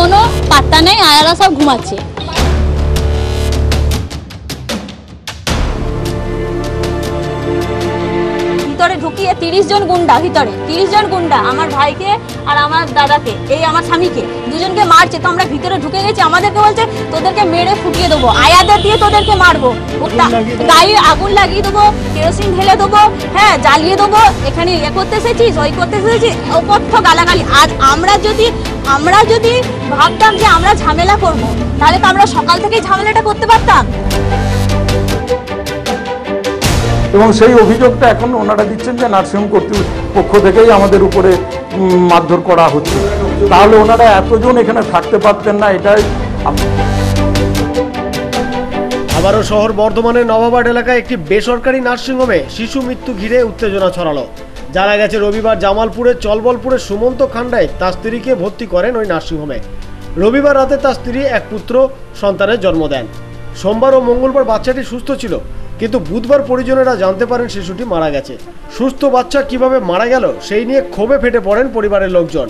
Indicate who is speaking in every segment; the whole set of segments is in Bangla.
Speaker 1: কোনো পাত্তা নেই আয়ারা সব ঘুমাচ্ছে। ভিতরে ঢুকিয়ে তিরিশ জন গুন্ডা ভিতরে তিরিশ জন গুন্ডা আমার ভাইকে আর আমার দাদাকে এই আমার স্বামীকে দুজনকে মারছে। তো আমরা ভিতরে ঢুকে গেছি আমাদেরকে বলছে তোদেরকে মেরে ফুটিয়ে দেবো আয়াদের দিয়ে তোদেরকে মারবো। গায়ে আগুন লাগিয়ে দেবো কেরোসিন ঢেলে দেবো হ্যাঁ জ্বালিয়ে দেবো। এখানে ইয়ে করতে এসেছিস ওই করতে এসেছিস অকথ্য গালাগালি। আজ আমরা যদি আমরা যদি ভাবতাম যে আমরা ঝামেলা করব তাহলে তো আমরা সকাল থেকেই ঝামেলাটা করতে পারতাম।
Speaker 2: এবং সেই অভিযোগটা এখন ওনারা দিচ্ছেন যে নার্সিংহোম কর্তৃপক্ষ থেকেই আমাদের উপরে মারধর করা হচ্ছে। তাহলে ওনারা এতজন এখানে থাকতে পারতেন না এটাই
Speaker 3: আবারও শহর বর্ধমানের নবাবাড এলাকায় একটি বেসরকারি নার্সিংহোমে শিশু মৃত্যু ঘিরে উত্তেজনা ছড়ালো। জানা গেছে, রবিবার জামালপুরের চলবলপুরের সুমন্ত খান্ডায় তার স্ত্রীকে ভর্তি করেন ওই নার্সিংহোমে। রবিবার রাতে তার স্ত্রী এক পুত্র সন্তানের জন্ম দেন। সোমবার ও মঙ্গলবার বাচ্চাটি সুস্থ ছিল, কিন্তু বুধবার পরিজনেরা জানতে পারেন শিশুটি মারা গেছে। সুস্থ বাচ্চা কীভাবে মারা গেল, সেই নিয়ে ক্ষোভে ফেটে পড়েন পরিবারের লোকজন।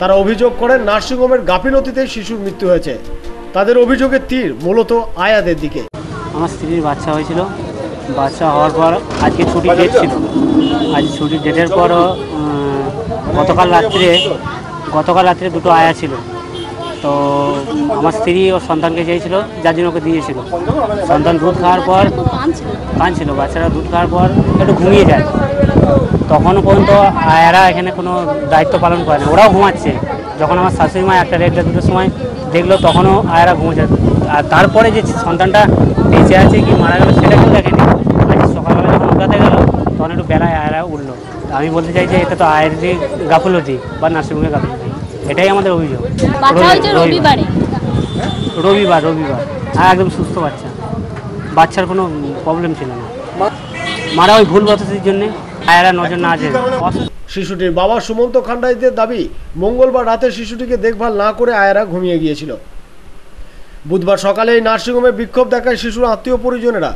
Speaker 3: তারা অভিযোগ করেন, নার্সিংহোমের গাফিলতিতে শিশুর মৃত্যু হয়েছে। তাদের অভিযোগের তীর, মূলত আয়াদের দিকে।
Speaker 4: আমার স্ত্রীর বাচ্চা হয়েছিল। বাচ্চা হওয়ার পর আজকে ছুটির ডেট ছিল। আজ ছুটির ডেটের পরও গতকাল রাত্রে গতকাল রাত্রে দুটো আয়া ছিল। তো আমার স্ত্রী ও সন্তানকে চেয়েছিল, যার জন্য ওকে দিয়েছিল। সন্তান দুধ খাওয়ার পর কাঁদছিল বাচ্চারা দুধ খাওয়ার পর একটু ঘুমিয়ে যায়। তখনও পর্যন্ত আয়ারা এখানে কোনো দায়িত্ব পালন করে না। ওরাও ঘুমাচ্ছে। যখন আমার শাশুড়ি মা একটা দেড়টা দুটোর সময় দেখল, তখনও আয়ারা ঘুমাচ্ছে আর তারপরে যে সন্তানটা বেঁচে আছে কি মারা গেল, সেটা কেউ দেখেনি। আজ সকালবেলা যখন গেল, তখন একটু বেলায় আমি বলতে চাই যে এটা তো আয়ের যে গাফলতি বা নার্সিংহোমের গাফলতি। এটাই আমাদের অভিযোগ।
Speaker 1: রবিবারে।
Speaker 4: রবিবার রবিবার। হ্যাঁ একদম সুস্থ বাচ্চা। বাচ্চার কোনো প্রবলেম ছিল না। মারা ওই ভুল পদ্ধতির জন্যে আয়ারা নজর না আছে
Speaker 3: শিশুটির বাবা সুমন্ত খান্ডাইদের দাবি মঙ্গলবার রাতে শিশুটিকে দেখভাল না করে আয়ারা ঘুমিয়ে গিয়েছিল। বুধবার সকালে এই নার্সিংহোমে বিক্ষোভ দেখায় শিশুর, আত্মীয় পরিজনেরা।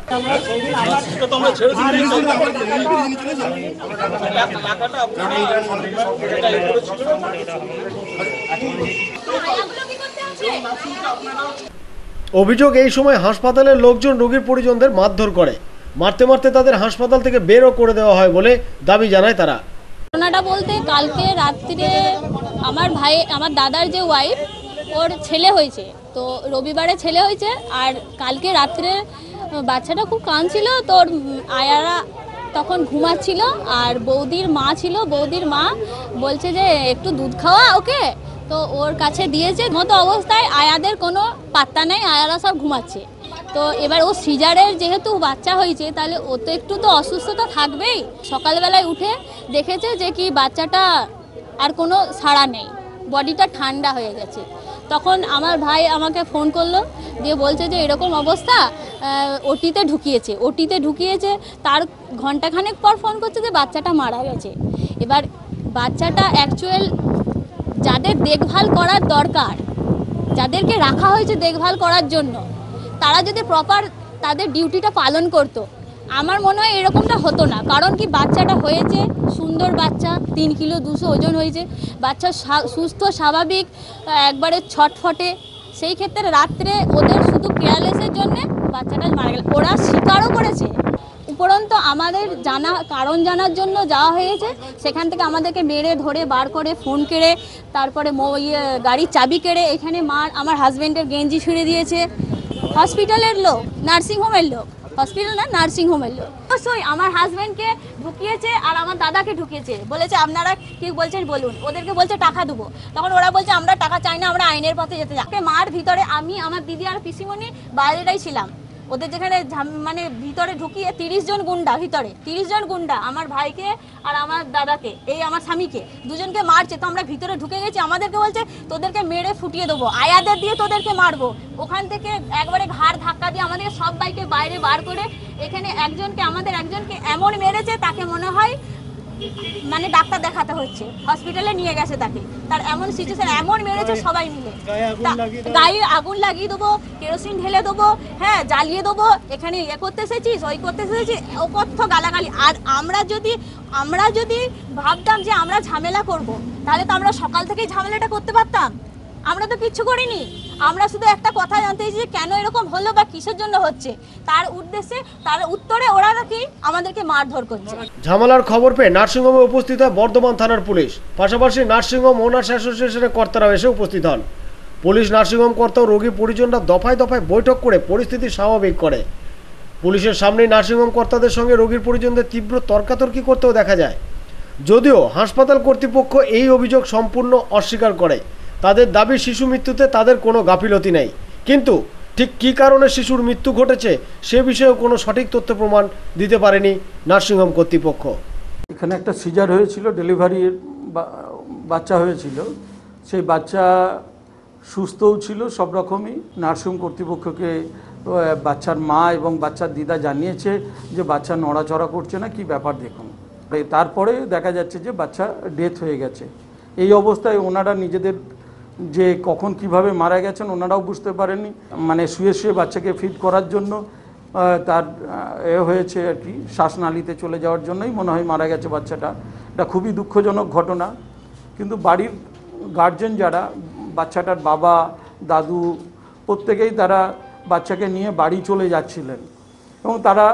Speaker 3: অভিযোগ, এই সময় হাসপাতালের লোকজন রোগীর পরিজনদের মারধর করে। মারতে মারতে তাদের হাসপাতাল থেকে বেরও করে দেওয়া হয় বলে দাবি জানায় তারা।
Speaker 1: ঘটনাটা বলতে কালকে রাত্রিরে আমার ভাই, আমার দাদার যে ওয়াইফ ওর ছেলে হয়েছে। তো রবিবারে ছেলে হয়েছে আর কালকে রাত্রে বাচ্চাটা খুব কাঁদছিল। তো ওর আয়ারা তখন ঘুমাচ্ছিল আর বৌদির মা ছিল। বৌদির মা বলছে যে, একটু দুধ খাওয়া ওকে? তো ওর কাছে দিয়েছে মতো অবস্থায় আয়াদের কোনো পাত্তা নেই, আয়ারা সব ঘুমাচ্ছে। তো এবার ও সিজারের যেহেতু বাচ্চা হয়েছে, তাহলে ও তো একটু তো অসুস্থতা থাকবেই। সকালবেলায় উঠে দেখেছে যে কি বাচ্চাটা আর কোনো সাড়া নেই। বডিটা ঠান্ডা হয়ে গেছে। তখন আমার ভাই আমাকে ফোন করল, দিয়ে বলছে যে এরকম অবস্থা ওটিতে ঢুকিয়েছে। ওটিতে ঢুকিয়েছে, তার ঘন্টাখানেক পর ফোন করছে যে বাচ্চাটা মারা গেছে। এবার বাচ্চাটা অ্যাকচুয়াল যাদের দেখভাল করার দরকার, যাদেরকে রাখা হয়েছে দেখভাল করার জন্য, তারা যদি প্রপার তাদের ডিউটিটা পালন করতো আমার মনে হয় এরকমটা হতো না। কারণ কি বাচ্চাটা হয়েছে, সুন্দর বাচ্চা, তিন কিলো দুশো ওজন হয়েছে। বাচ্চা সুস্থ, স্বাভাবিক, একবারে ছটফটে। সেই ক্ষেত্রে রাত্রে ওদের শুধু কেয়ারলেসের জন্যে বাচ্চাটা মারা গেল। ওরা স্বীকারও করেছে। উপরন্ত আমাদের জানা, কারণ জানার জন্য যাওয়া হয়েছে। সেখান থেকে আমাদেরকে মেরে, ধরে, বার করে, ফোন কেড়ে, তারপরে ইয়ে গাড়ির চাবি কেড়ে, এখানে মার আমার হাজব্যান্ডের গেঞ্জি ছুঁড়ে দিয়েছে। হসপিটালের লোক নার্সিংহোমের লোক। হসপিটাল না, নার্সিং নার্সিংহোমের লোক অবশ্যই আমার হাজব্যান্ডকে ঢুকিয়েছে আর আমার দাদাকে ঢুকিয়েছে। বলেছে, আপনারা কি বলছেন বলুন। ওদেরকে বলছে, টাকা দেবো। তখন ওরা বলছে, আমরা টাকা চাই না, আমরা আইনের পথে যেতে চাই মার ভিতরে আমি, আমার দিদি আর পিসিমণি বাইরেটাই ছিলাম। ওদের যেখানে মানে ভিতরে ঢুকিয়ে তিরিশ জন গুন্ডা, ভিতরে তিরিশ জন গুন্ডা, আমার ভাইকে আর আমার দাদাকে, এই আমার স্বামীকে, দুজনকে মারছে। তো আমরা ভিতরে ঢুকে গেছি, আমাদেরকে বলছে, তোদেরকে মেরে ফুটিয়ে দেবো, আয়াদের দিয়ে তোদেরকে মারবো। ওখান থেকে একবারে ঘাড় ধাক্কা দিয়ে আমাদের সব বাইকে বাইরে বার করে এখানে একজনকে, আমাদের একজনকে এমন মেরেছে, তাকে মনে হয় মানে ডাক্তার দেখাতে হচ্ছে। হসপিটালে নিয়ে গেছে তাকে। তার এমন সিচুয়েশন এমন মেরেছে সবাই মিলে। গায়ে আগুন লাগিয়ে দেবো কেরোসিন ঢেলে দেবো হ্যাঁ জ্বালিয়ে দেবো এখানে ইয়ে করতে এসেছিস ওই করতে এসেছিস অকথ্য গালাগালি। আর আমরা যদি আমরা যদি ভাবতাম যে আমরা ঝামেলা করব তাহলে তো আমরা সকাল থেকেই ঝামেলাটা করতে পারতাম। আমরা তো কিচ্ছু করিনি। আমরা শুধু একটা কথা জানতে চাইছি যে কেন এরকম হলো বা কিসের জন্য হচ্ছে? তার উদ্দেশ্যে, তার উত্তরে ওরা নাকি আমাদেরকে মারধর করছে।
Speaker 3: ঝামেলার খবর পেয়ে নার্সিংহোমে উপস্থিত হয় বর্ধমান থানার পুলিশ। পাশাপাশি নার্সিংহোম ওনার্স অ্যাসোসিয়েশনের কর্তারাও এসে উপস্থিত হন। পুলিশ, নার্সিংহোম কর্তা রোগী পরিজনরা দফায় দফায় বৈঠক করে পরিস্থিতি স্বাভাবিক করে। পুলিশের সামনেই নার্সিংহোম কর্তাদের সঙ্গে রোগীর পরিজনদের তীব্র তর্কাতর্কি করতেও দেখা যায়। যদিও হাসপাতাল কর্তৃপক্ষ এই অভিযোগ সম্পূর্ণ অস্বীকার করে। তাদের দাবি শিশু মৃত্যুতে তাদের কোনো গাফিলতি নেই। কিন্তু ঠিক কী কারণে শিশুর মৃত্যু ঘটেছে সে বিষয়েও কোনো সঠিক তথ্য প্রমাণ দিতে পারেনি নার্সিংহোম কর্তৃপক্ষ।
Speaker 2: এখানে একটা সিজার হয়েছিল ডেলিভারির বাচ্চা হয়েছিল। সেই বাচ্চা সুস্থও ছিল, সব রকমই। নার্সিংহোম কর্তৃপক্ষকে বাচ্চার মা এবং বাচ্চার দিদা জানিয়েছে যে বাচ্চা নড়াচড়া করছে না, কি ব্যাপার দেখুন। তারপরে দেখা যাচ্ছে যে বাচ্চা ডেথ হয়ে গেছে। এই অবস্থায় ওনারা নিজেদের যে কখন কীভাবে মারা গেছেন ওনারাও বুঝতে পারেননি। মানে শুয়ে শুয়ে বাচ্চাকে ফিট করার জন্য তার এ হয়েছে আর কি, শ্বাসনালীতে চলে যাওয়ার জন্যই মনে হয় মারা গেছে বাচ্চাটা। এটা খুবই দুঃখজনক ঘটনা। কিন্তু বাড়ির গার্জেন যারা, বাচ্চাটার বাবা, দাদু, প্রত্যেকেই তারা বাচ্চাকে নিয়ে বাড়ি চলে যাচ্ছিলেন। এবং তারা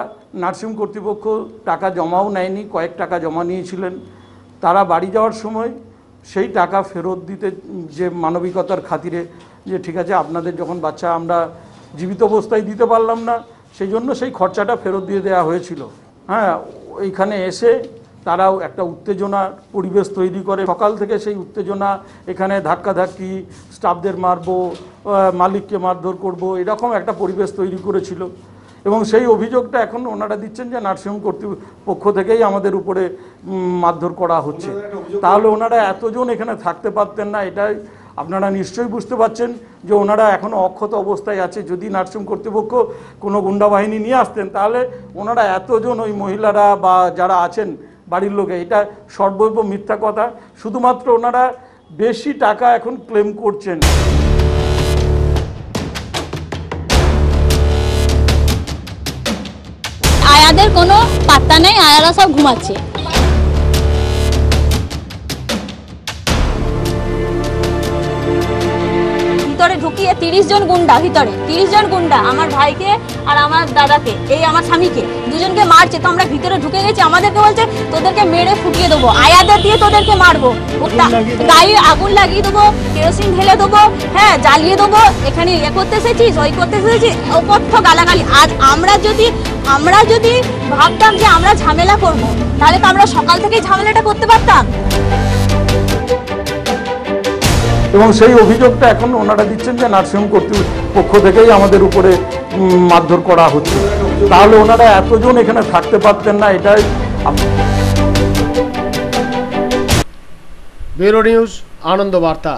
Speaker 2: নার্সিং কর্তৃপক্ষ টাকা জমাও নেয়নি, কয়েক টাকা জমা নিয়েছিলেন। তারা বাড়ি যাওয়ার সময় সেই টাকা ফেরত দিতে যে মানবিকতার খাতিরে যে ঠিক আছে, আপনাদের যখন বাচ্চা আমরা জীবিত অবস্থায় দিতে পারলাম না, সেই জন্য সেই খরচাটা ফেরত দিয়ে দেওয়া হয়েছিল। হ্যাঁ এইখানে এসে তারাও একটা উত্তেজনার পরিবেশ তৈরি করে। সকাল থেকে সেই উত্তেজনা, এখানে ধাক্কাধাক্কি স্টাফদের মারবো মালিককে মারধর করব, এরকম একটা পরিবেশ তৈরি করেছিল। এবং সেই অভিযোগটা এখন ওনারা দিচ্ছেন যে নার্সিংহোম কর্তৃপক্ষ থেকেই আমাদের উপরে মারধর করা হচ্ছে। তাহলে ওনারা এতজন এখানে থাকতে পারতেন না এটাই আপনারা নিশ্চয়ই বুঝতে পারছেন যে ওনারা এখনও অক্ষত অবস্থায় আছে। যদি নার্সিং কর্তৃপক্ষ কোনো গুন্ডা বাহিনী নিয়ে আসতেন তাহলে ওনারা এতজন ওই মহিলারা বা যারা আছেন বাড়ির লোকে এটা সর্বৈব মিথ্যা কথা। শুধুমাত্র ওনারা বেশি টাকা এখন ক্লেম করছেন।
Speaker 1: কোনো পাত্তা নেই আয়ারা সব ঘুমাচ্ছে। ভিতরে ঢুকিয়ে তিরিশ জন গুন্ডা ভিতরে তিরিশ জন গুন্ডা আমার ভাইকে আর আমার দাদাকে এই আমার স্বামীকে। দুজনকে মারছে তো আমরা ভিতরে ঢুকে গেছি আমাদেরকে বলছে তোদেরকে মেরে ফুটিয়ে দেবো আয়াদের দিয়ে তোদেরকে মারবো। গায়ে আগুন লাগিয়ে দেবো কেরোসিন ঢেলে দেবো হ্যাঁ জ্বালিয়ে দেবো এখানে ইয়ে করতে এসেছিস ওই করতে এসেছিস অকথ্য গালাগালি। আজ আমরা যদি আমরা যদি ভাবতাম যে আমরা ঝামেলা করব। তাহলে তো আমরা সকাল থেকেই ঝামেলাটা করতে পারতাম।
Speaker 2: এবং সেই অভিযোগটা এখন ওনারা দিচ্ছেন যে নার্সিংহোম কর্তৃপক্ষ থেকেই আমাদের উপরে মারধর করা হচ্ছে। তাহলে ওনারা এতজন এখানে থাকতে পারতেন না এটাই
Speaker 3: ব্যুরো নিউজ আনন্দ বার্তা